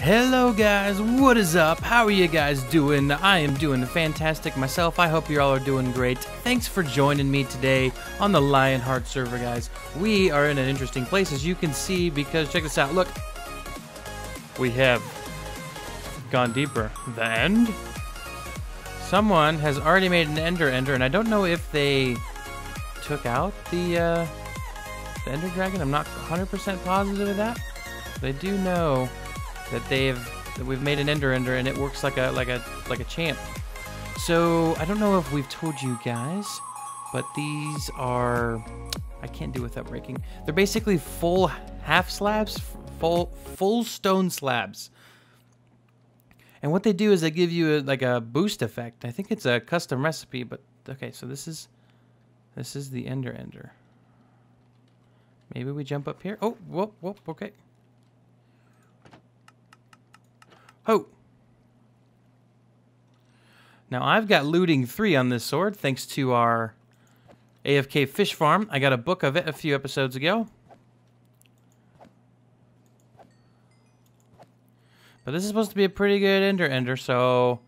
Hello guys, what is up? How are you guys doing? I am doing fantastic myself. I hope you all are doing great. Thanks for joining me today on the Lionheart server, guys. We are in an interesting place as you can see because check this out. Look. We have gone deeper. The end? Someone has already made an Ender Ender and I don't know if they took out the uh, the Ender Dragon. I'm not 100% positive of that. I do know that they've that we've made an ender ender and it works like a like a like a champ. So I don't know if we've told you guys, but these are I can't do without breaking. They're basically full half slabs, full full stone slabs. And what they do is they give you a, like a boost effect. I think it's a custom recipe, but okay, so this is this is the ender ender. Maybe we jump up here. Oh, whoop, whoop, okay. Ho! Now I've got looting 3 on this sword, thanks to our AFK fish farm. I got a book of it a few episodes ago. But this is supposed to be a pretty good ender ender, so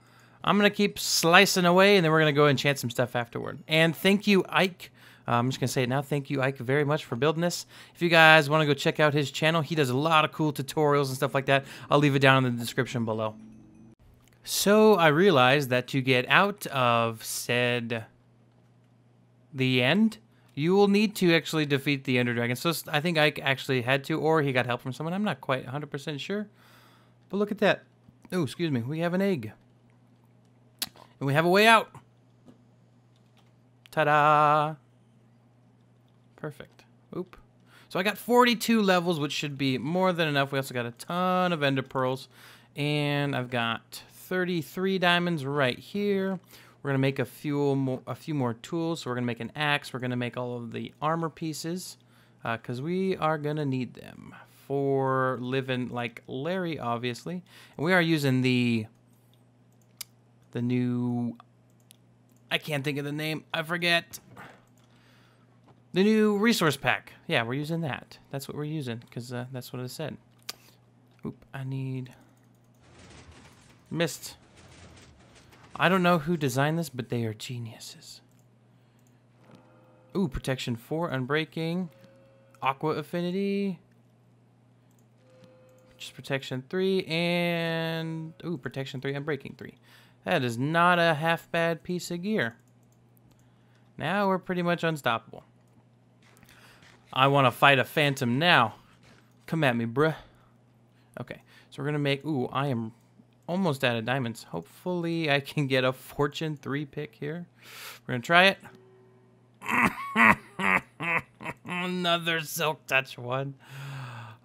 I'm going to keep slicing away, and then we're going to go enchant some stuff afterward. And thank you, Ike. I'm just going to say it now. Thank you, Ike, very much for building this. If you guys want to go check out his channel, he does a lot of cool tutorials and stuff like that. I'll leave it down in the description below. So I realized that to get out of said the end, you will need to actually defeat the Ender Dragon. So I think Ike actually had to, or he got help from someone. I'm not quite 100% sure. But look at that. Oh, excuse me. We have an egg. And we have a way out. Ta-da! Perfect. Oop. So I got 42 levels, which should be more than enough. We also got a ton of ender pearls. And I've got 33 diamonds right here. We're going to make a few, more, a few more tools. So we're going to make an axe. We're going to make all of the armor pieces. Because uh, we are going to need them for living like Larry, obviously. And we are using the the new... I can't think of the name. I forget. The new resource pack. Yeah, we're using that. That's what we're using, because uh, that's what it said. Oop, I need... Mist. I don't know who designed this, but they are geniuses. Ooh, protection 4, unbreaking. Aqua affinity. Just protection 3, and... Ooh, protection 3, unbreaking 3. That is not a half bad piece of gear. Now we're pretty much unstoppable. I want to fight a phantom now. Come at me, bruh. Okay, so we're going to make... Ooh, I am almost out of diamonds. Hopefully I can get a fortune 3 pick here. We're going to try it. Another silk touch one.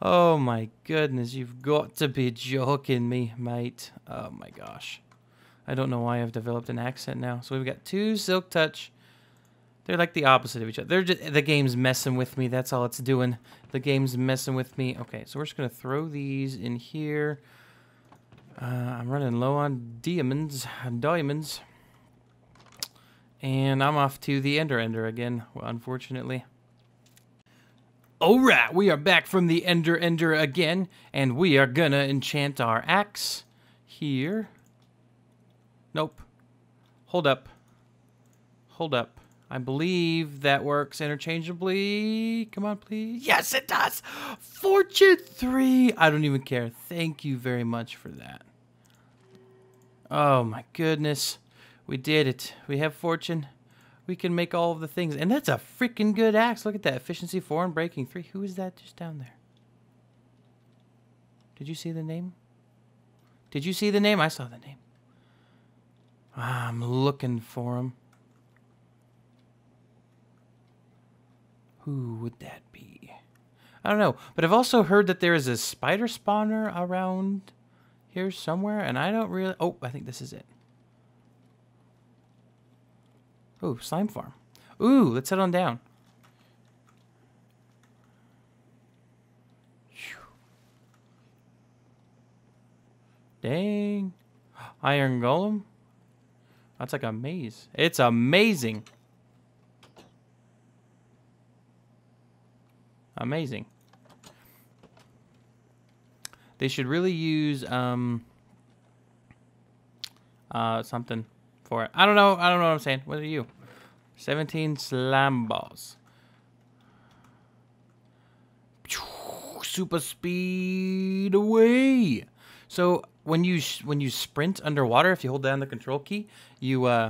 Oh my goodness, you've got to be joking me, mate. Oh my gosh. I don't know why I've developed an accent now. So we've got two silk touch they're like the opposite of each other. They're just, the game's messing with me. That's all it's doing. The game's messing with me. Okay, so we're just going to throw these in here. Uh, I'm running low on diamonds. Diamonds. And I'm off to the Ender Ender again, unfortunately. Alright, we are back from the Ender Ender again. And we are going to enchant our axe here. Nope. Hold up. Hold up. I believe that works interchangeably. Come on, please. Yes, it does. Fortune 3. I don't even care. Thank you very much for that. Oh, my goodness. We did it. We have fortune. We can make all of the things. And that's a freaking good axe. Look at that. Efficiency 4 Unbreaking 3. Who is that just down there? Did you see the name? Did you see the name? I saw the name. I'm looking for him. Who would that be? I don't know, but I've also heard that there is a spider spawner around here somewhere, and I don't really... Oh, I think this is it. Oh, slime farm. Ooh, let's head on down. Dang. Iron Golem? That's like a maze. It's amazing. Amazing. They should really use um uh something for it. I don't know. I don't know what I'm saying. What are you? 17 slime balls. Super speed away. So when you when you sprint underwater, if you hold down the control key, you uh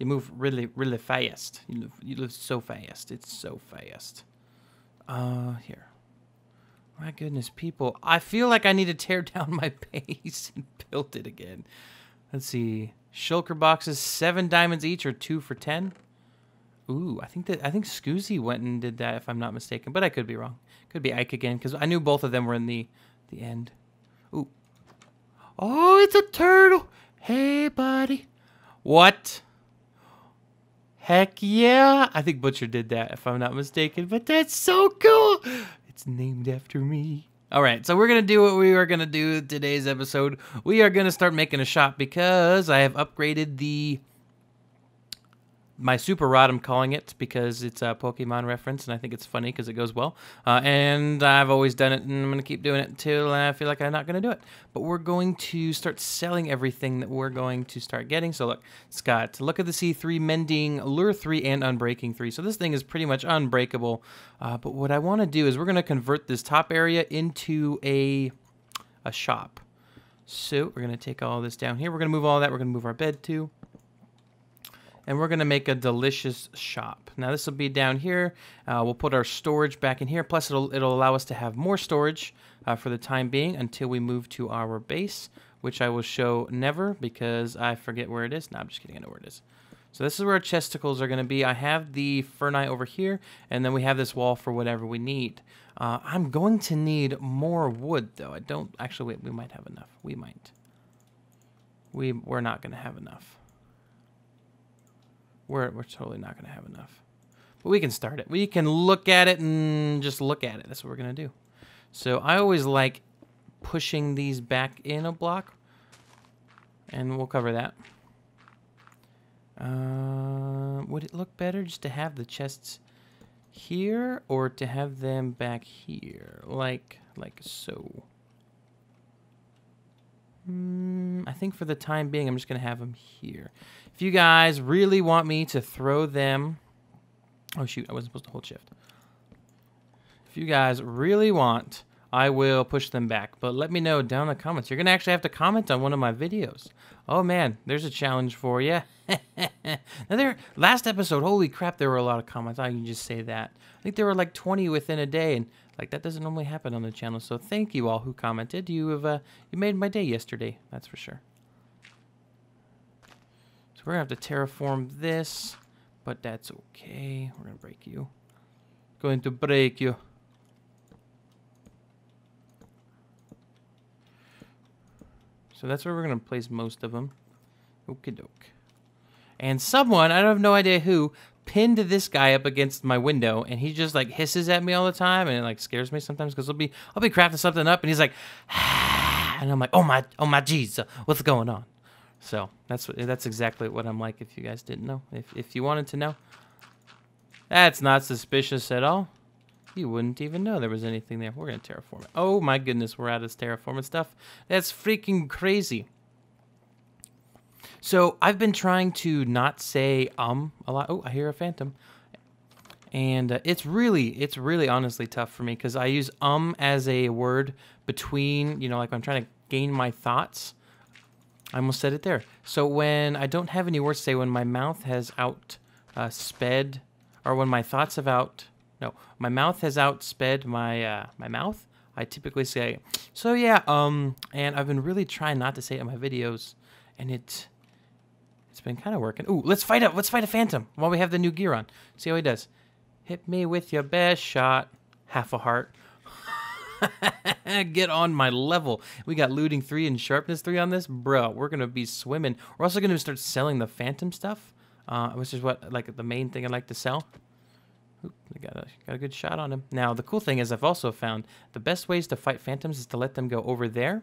you move really really fast. You you move so fast. It's so fast. Uh, here. My goodness, people. I feel like I need to tear down my base and build it again. Let's see. Shulker boxes, seven diamonds each, or two for ten. Ooh, I think that I think Skoozi went and did that if I'm not mistaken, but I could be wrong. Could be Ike again because I knew both of them were in the the end. Ooh. Oh, it's a turtle. Hey, buddy. What? Heck yeah! I think Butcher did that if I'm not mistaken, but that's so cool. It's named after me. All right, so we're gonna do what we are gonna do today's episode. We are gonna start making a shop because I have upgraded the my super rod i'm calling it because it's a pokemon reference and i think it's funny because it goes well. Uh, and i've always done it and i'm going to keep doing it until i feel like i'm not going to do it. But we're going to start selling everything that we're going to start getting. So look scott look at the c3 mending lure 3 and unbreaking 3 so this thing is pretty much unbreakable. Uh, but what i want to do is we're going to convert this top area into a a shop. So we're going to take all this down here. We're going to move all that. We're going to move our bed too and we're going to make a delicious shop. Now this will be down here. Uh, we'll put our storage back in here. Plus it'll, it'll allow us to have more storage uh, for the time being until we move to our base, which I will show never because I forget where it is. No, I'm just kidding. I know where it is. So this is where our chesticles are going to be. I have the Fernite over here, and then we have this wall for whatever we need. Uh, I'm going to need more wood, though. I don't... Actually, wait, we might have enough. We might. We, we're not going to have enough we're, we're totally not going to have enough. But we can start it. We can look at it and just look at it. That's what we're going to do. So I always like pushing these back in a block. And we'll cover that. Uh, would it look better just to have the chests here or to have them back here? Like, like so. Mm, I think for the time being, I'm just going to have them here. If you guys really want me to throw them... Oh, shoot. I wasn't supposed to hold shift. If you guys really want, I will push them back. But let me know down in the comments. You're going to actually have to comment on one of my videos. Oh, man. There's a challenge for you. now, there, last episode, holy crap, there were a lot of comments. I can just say that. I think there were like 20 within a day. And like that doesn't normally happen on the channel. So thank you all who commented. You have uh, you made my day yesterday. That's for sure. We're to have to terraform this, but that's okay. We're to break you. Going to break you. So that's where we're to place most of them. Okie doke. And someone, I don't have no idea who, pinned this guy up against my window and he just like hisses at me all the time and it like scares me sometimes because I'll be I'll be crafting something up and he's like and I'm like oh my oh my jeez what's going on so that's that's exactly what I'm like. If you guys didn't know, if if you wanted to know, that's not suspicious at all. You wouldn't even know there was anything there. We're gonna terraform it. Oh my goodness, we're out of terraforming stuff. That's freaking crazy. So I've been trying to not say um a lot. Oh, I hear a phantom. And uh, it's really, it's really honestly tough for me because I use um as a word between, you know, like I'm trying to gain my thoughts I almost said it there. So when I don't have any words to say, when my mouth has out uh, sped, or when my thoughts have out, no, my mouth has outsped my uh, my mouth, I typically say, so yeah, um, and I've been really trying not to say it in my videos, and it, it's been kind of working. Ooh, let's fight it. Let's fight a phantom while we have the new gear on. See how he does. Hit me with your best shot. Half a heart. Get on my level. We got looting 3 and sharpness 3 on this. Bro, we're to be swimming. We're also to start selling the phantom stuff, uh, which is what like the main thing I like to sell. Oop, I got a, got a good shot on him. Now, the cool thing is I've also found the best ways to fight phantoms is to let them go over there.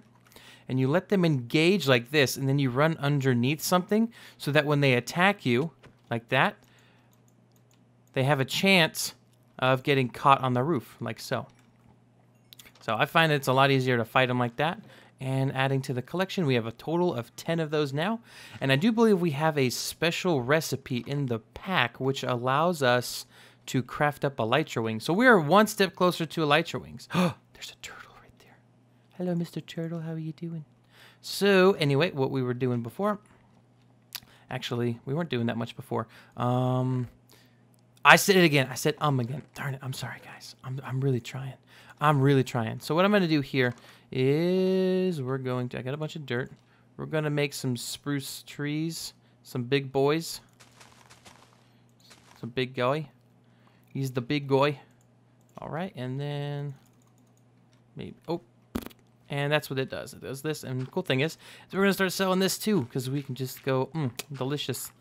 And you let them engage like this, and then you run underneath something so that when they attack you, like that, they have a chance of getting caught on the roof, like so. So I find it's a lot easier to fight them like that. And adding to the collection, we have a total of 10 of those now. And I do believe we have a special recipe in the pack, which allows us to craft up elytra wings. So we are one step closer to elytra wings. There's a turtle right there. Hello, Mr. Turtle. How are you doing? So anyway, what we were doing before, actually, we weren't doing that much before. Um, I said it again. I said um again. Darn it. I'm sorry, guys. I'm, I'm really trying. I'm really trying. So what I'm going to do here is we're going to, I got a bunch of dirt. We're going to make some spruce trees, some big boys. Some big guy. He's the big guy. All right, and then maybe, oh, and that's what it does. It does this, and cool thing is, is we're going to start selling this too, because we can just go, mm, delicious.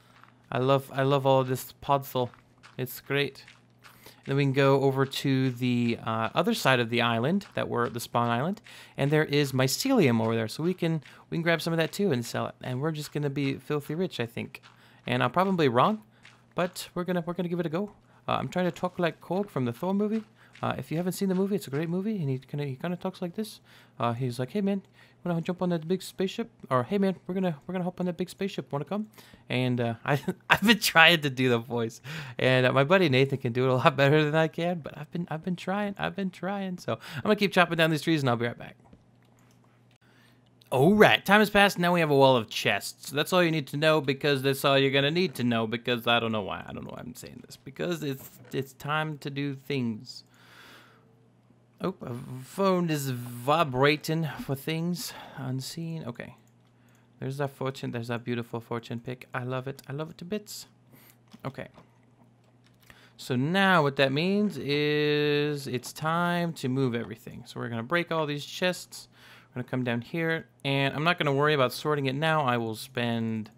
I love, I love all of this podzol. It's great. And Then we can go over to the uh, other side of the island that we're the spawn island, and there is mycelium over there. So we can we can grab some of that too and sell it, and we're just gonna be filthy rich, I think. And I'm probably wrong, but we're gonna we're gonna give it a go. Uh, I'm trying to talk like Korg from the Thor movie. Uh, if you haven't seen the movie, it's a great movie, and he kind of he kind of talks like this. Uh, he's like, "Hey man, wanna jump on that big spaceship?" Or, "Hey man, we're gonna we're gonna hop on that big spaceship. Wanna come?" And uh, I I've been trying to do the voice, and uh, my buddy Nathan can do it a lot better than I can. But I've been I've been trying. I've been trying. So I'm gonna keep chopping down these trees, and I'll be right back. All right, time has passed. Now we have a wall of chests. That's all you need to know because that's all you're gonna need to know. Because I don't know why. I don't know why I'm saying this. Because it's it's time to do things. Oh, a phone is vibrating for things unseen. Okay. There's that fortune. There's that beautiful fortune pick. I love it. I love it to bits. Okay. So now what that means is it's time to move everything. So we're going to break all these chests. We're going to come down here. And I'm not going to worry about sorting it now. I will spend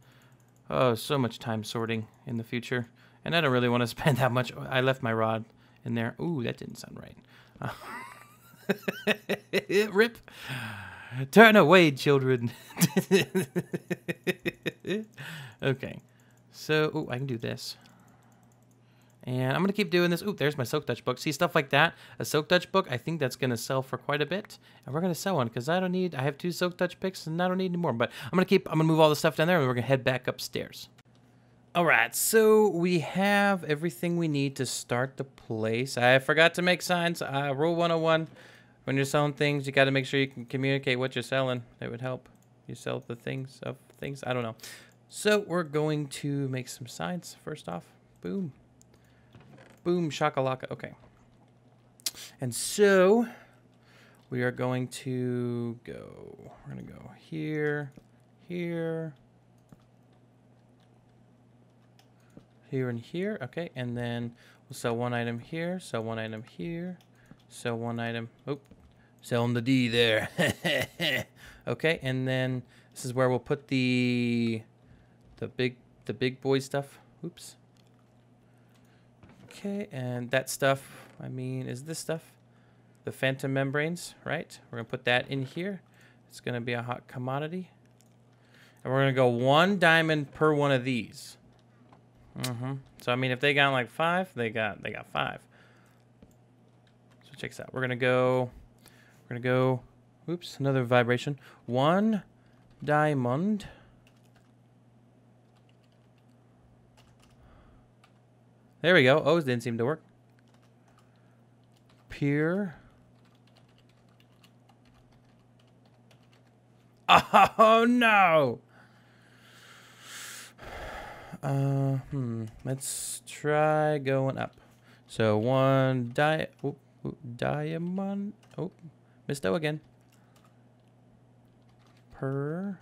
oh so much time sorting in the future. And I don't really want to spend that much. I left my rod in there. Ooh, that didn't sound right. Uh, Rip. Turn away, children. okay. So, ooh, I can do this. And I'm going to keep doing this. Ooh, there's my Silk Touch book. See, stuff like that. A Silk Touch book, I think that's going to sell for quite a bit. And we're going to sell one because I don't need, I have two Silk Touch picks and I don't need any more. But I'm going to keep, I'm going to move all the stuff down there and we're going to head back upstairs. All right, so we have everything we need to start the place. I forgot to make signs. Uh, rule 101 when you're selling things, you got to make sure you can communicate what you're selling. It would help. You sell the things of things. I don't know. So we're going to make some signs first off. Boom. Boom, shakalaka. Okay. And so we are going to go. We're going to go here, here, here, and here. Okay. And then we'll sell one item here, sell one item here, sell one item. Oh, Selling the D there. okay, and then this is where we'll put the the big the big boy stuff. Oops. Okay, and that stuff, I mean, is this stuff the phantom membranes, right? We're to put that in here. It's going to be a hot commodity. And we're to go one diamond per one of these. Mm-hmm. So, I mean, if they got like five, they got they got five. Check this out. We're to go we're gonna go, oops, another vibration. One diamond. There we go. Oh, it didn't seem to work. Pure. Oh no! Uh, hmm. Let's try going up. So one di oh, diamond. Oh, Misto again. Per.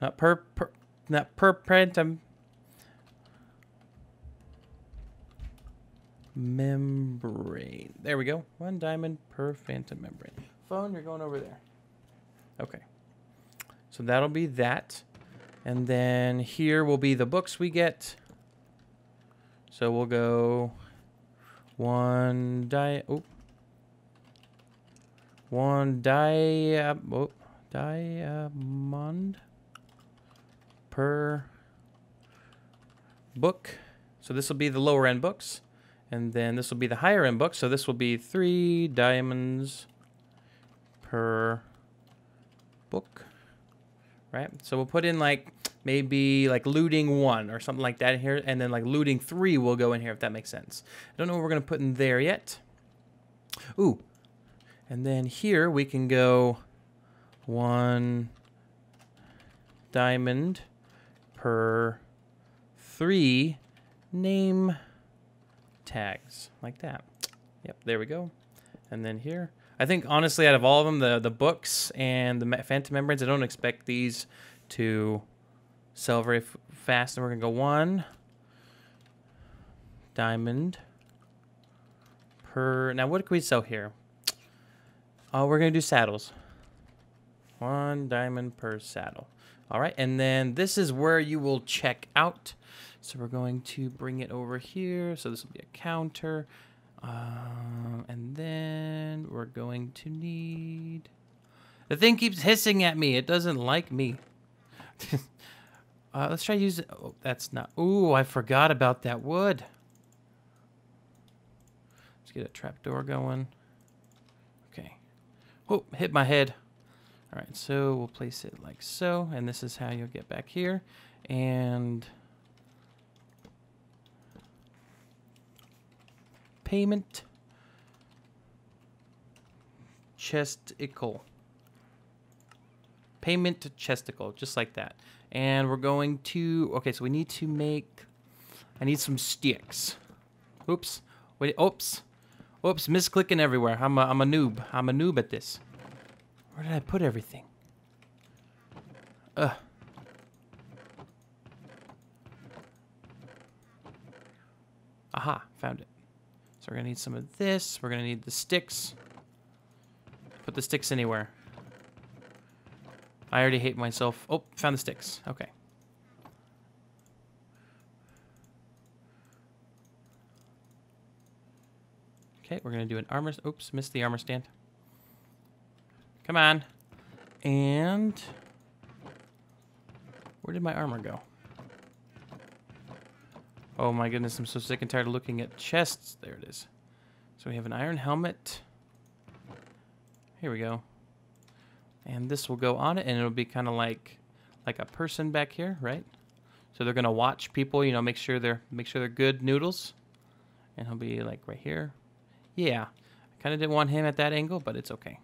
Not per, per not per phantom. Membrane. There we go. One diamond per phantom membrane. Phone, you're going over there. Okay. So that'll be that. And then here will be the books we get. So we'll go one di. Oh, one dia oh, diamond per book. So this will be the lower end books. And then this will be the higher end book. So this will be three diamonds per book. Right? So we'll put in like maybe like looting one or something like that in here. And then like looting three will go in here if that makes sense. I don't know what we're going to put in there yet. Ooh. And then here we can go one diamond per three name tags like that. Yep, there we go. And then here, I think honestly, out of all of them, the the books and the Phantom Membranes, I don't expect these to sell very fast. And we're gonna go one diamond per. Now, what can we sell here? Oh, we're gonna do saddles. One diamond per saddle. All right, and then this is where you will check out. So we're going to bring it over here. So this will be a counter. Um, and then we're going to need... The thing keeps hissing at me. It doesn't like me. uh, let's try use. Oh, that's not... Ooh, I forgot about that wood. Let's get a trapdoor going. Okay. Oh, hit my head. All right, so we'll place it like so. And this is how you'll get back here. And... payment chesticle. Payment to chesticle, just like that. And we're going to, okay, so we need to make, I need some sticks. Oops. Wait, oops. Oops, misclicking everywhere. I'm a, I'm a noob. I'm a noob at this. Where did I put everything? Ugh. Aha, found it. So we're to need some of this. We're to need the sticks. Put the sticks anywhere. I already hate myself. Oh, found the sticks. Okay. Okay, we're going to do an armor... Oops, missed the armor stand. Come on. And... Where did my armor go? Oh my goodness, I'm so sick and tired of looking at chests. There it is. So we have an iron helmet. Here we go. And this will go on it, and it'll be kind of like like a person back here, right? So they're gonna watch people, you know, make sure they're make sure they're good noodles. And he'll be like right here. Yeah. I kinda didn't want him at that angle, but it's okay.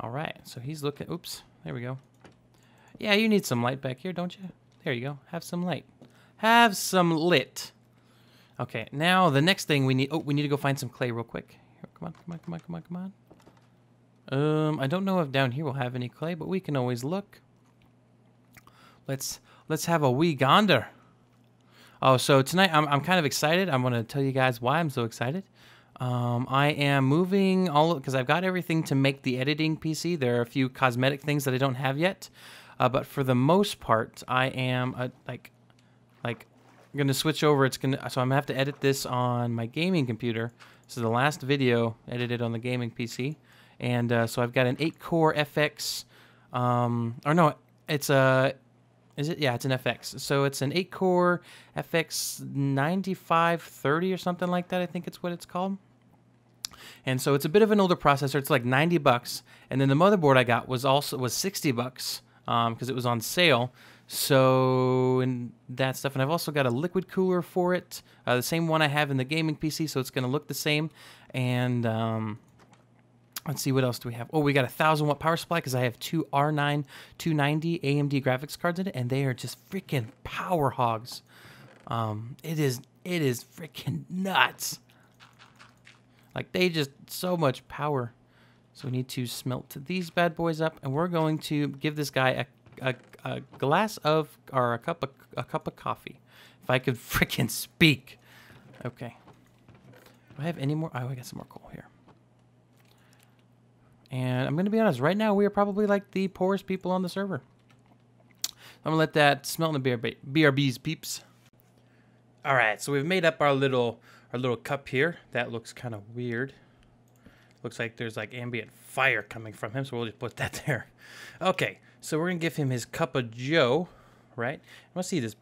Alright, so he's looking oops, there we go. Yeah, you need some light back here, don't you? There you go. Have some light. Have some lit. Okay, now the next thing we need... Oh, we need to go find some clay real quick. Come on, come on, come on, come on, come on. Um, I don't know if down here we'll have any clay, but we can always look. Let's let's have a wee gander. Oh, so tonight I'm, I'm kind of excited. I'm to tell you guys why I'm so excited. Um, I am moving all because I've got everything to make the editing PC. There are a few cosmetic things that I don't have yet. Uh, but for the most part, I am a, like, like, I'm gonna switch over. It's gonna so I'm gonna have to edit this on my gaming computer. This is the last video edited on the gaming PC, and uh, so I've got an eight-core FX, um, or no, it's a, is it? Yeah, it's an FX. So it's an eight-core FX 9530 or something like that. I think it's what it's called. And so it's a bit of an older processor. It's like 90 bucks, and then the motherboard I got was also was 60 bucks because um, it was on sale. So and that stuff, and I've also got a liquid cooler for it, uh, the same one I have in the gaming PC, so it's going to look the same. And um, let's see what else do we have. Oh, we got a thousand watt power supply because I have two R9 290 AMD graphics cards in it, and they are just freaking power hogs. Um, it is it is freaking nuts. Like they just so much power. So we need to smelt these bad boys up, and we're going to give this guy a, a, a glass of, or a cup of, a cup of coffee. If I could freaking speak. Okay. Do I have any more? Oh, I got some more coal here. And I'm to be honest, right now we are probably like the poorest people on the server. I'm to let that smelt in the BRB, BRB's peeps. All right, so we've made up our little our little cup here. That looks kind of weird. Looks like there's like ambient fire coming from him, so we'll just put that there. Okay, so we're gonna give him his cup of Joe, right? Let's see, does,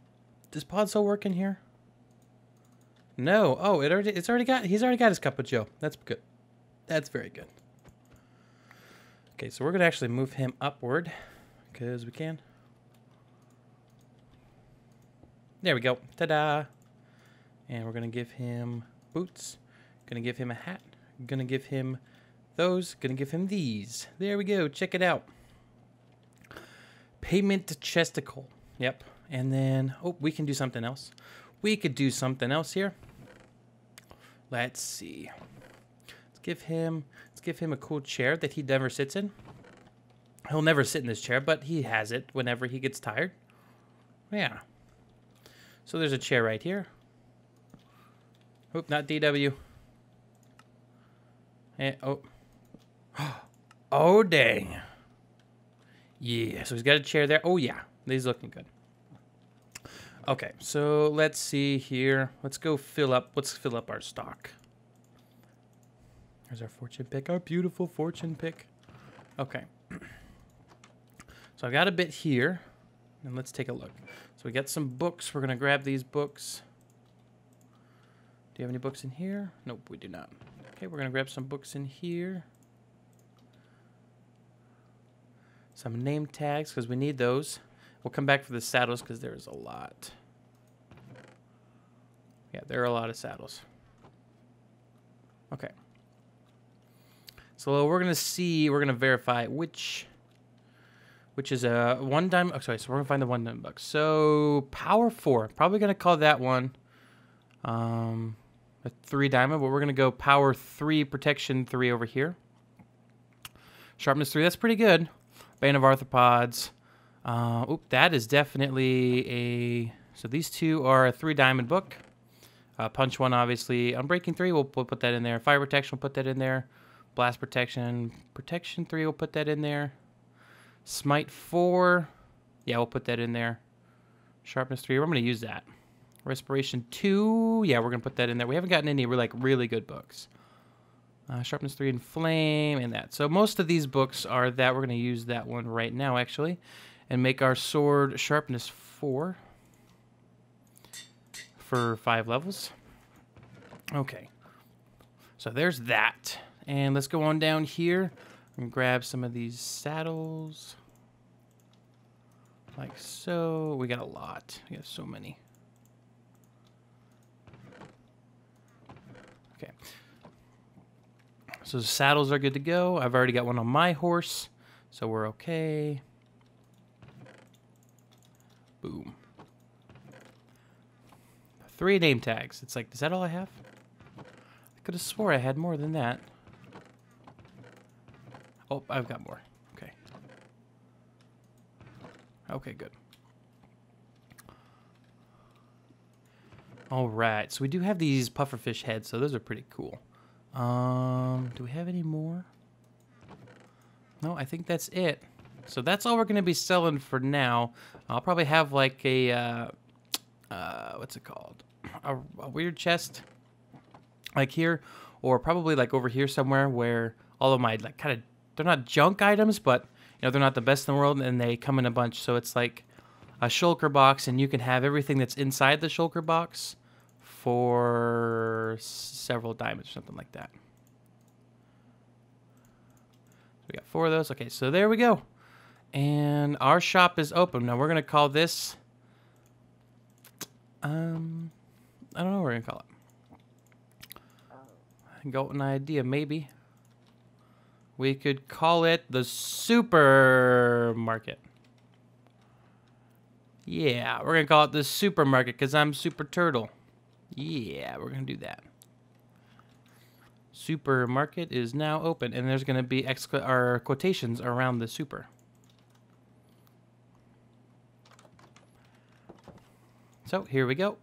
does pod still work in here? No. Oh, it already it's already got he's already got his cup of Joe. That's good. That's very good. Okay, so we're gonna actually move him upward because we can. There we go. Ta-da! And we're gonna give him boots. Gonna give him a hat. Gonna give him those. Gonna give him these. There we go. Check it out. Payment chesticle. Yep. And then, oh, we can do something else. We could do something else here. Let's see. Let's give him, let's give him a cool chair that he never sits in. He'll never sit in this chair, but he has it whenever he gets tired. Yeah. So there's a chair right here. Oop, not DW. And, eh, oh. Oh, dang. Yeah, so he's got a chair there. Oh, yeah. He's looking good. Okay, so let's see here. Let's go fill up. Let's fill up our stock. There's our fortune pick. Our beautiful fortune pick. Okay. So I've got a bit here. And let's take a look. So we got some books. We're going to grab these books. Do you have any books in here? Nope, we do not. Okay, we're going to grab some books in here. Some name tags, because we need those. We'll come back for the saddles, because there's a lot. Yeah, there are a lot of saddles. Okay. So we're going to see, we're going to verify which which is a one diamond. Oh, sorry, so we're gonna find the one diamond bucks. So power four, probably gonna call that one um, a three diamond, but we're gonna go power three, protection three over here. Sharpness three, that's pretty good. Bane of Arthropods. Uh, oop, that is definitely a. So these two are a three diamond book. Uh, punch one, obviously. Unbreaking three, we'll, we'll put that in there. Fire protection, we'll put that in there. Blast protection, protection three, we'll put that in there. Smite 4. Yeah, we'll put that in there. Sharpness 3. We're going to use that. Respiration 2. Yeah, we're going to put that in there. We haven't gotten any we're like really good books. Uh, sharpness 3 and Flame and that. So most of these books are that. We're going to use that one right now, actually. And make our sword Sharpness 4. For 5 levels. Okay. So there's that. And let's go on down here and grab some of these saddles. Like so. We got a lot. We got so many. Okay. So the saddles are good to go. I've already got one on my horse, so we're okay. Boom. Three name tags. It's like, is that all I have? I could have swore I had more than that. Oh, I've got more. Okay. Okay, good. All right, so we do have these pufferfish heads, so those are pretty cool. Um, do we have any more? No, I think that's it. So that's all we're going to be selling for now. I'll probably have like a, uh, uh, what's it called? A, a weird chest, like here, or probably like over here somewhere where all of my like kind of they're not junk items, but you know they're not the best in the world, and they come in a bunch. So it's like a shulker box, and you can have everything that's inside the shulker box for several diamonds or something like that. So We got four of those. Okay, so there we go. And our shop is open. Now we're gonna call this. Um, I don't know what we're gonna call it. Got an idea, maybe. We could call it the supermarket. Yeah, we're going to call it the supermarket because I'm Super Turtle. Yeah, we're going to do that. Supermarket is now open, and there's going to be our quotations around the super. So here we go.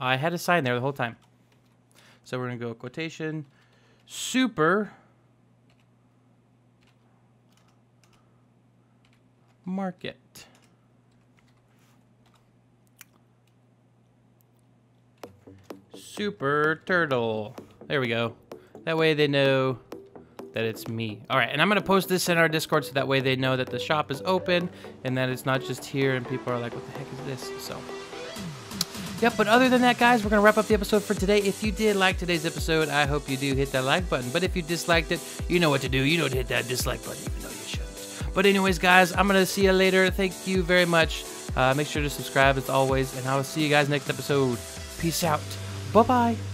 I had a sign there the whole time. So we're going to go quotation super market. Super Turtle. There we go. That way they know that it's me. All right, and I'm gonna post this in our Discord so that way they know that the shop is open and that it's not just here and people are like, what the heck is this? So, Yep, but other than that, guys, we're going to wrap up the episode for today. If you did like today's episode, I hope you do hit that like button. But if you disliked it, you know what to do. You know to hit that dislike button, even though you shouldn't. But, anyways, guys, I'm going to see you later. Thank you very much. Uh, make sure to subscribe as always, and I will see you guys next episode. Peace out. Bye bye.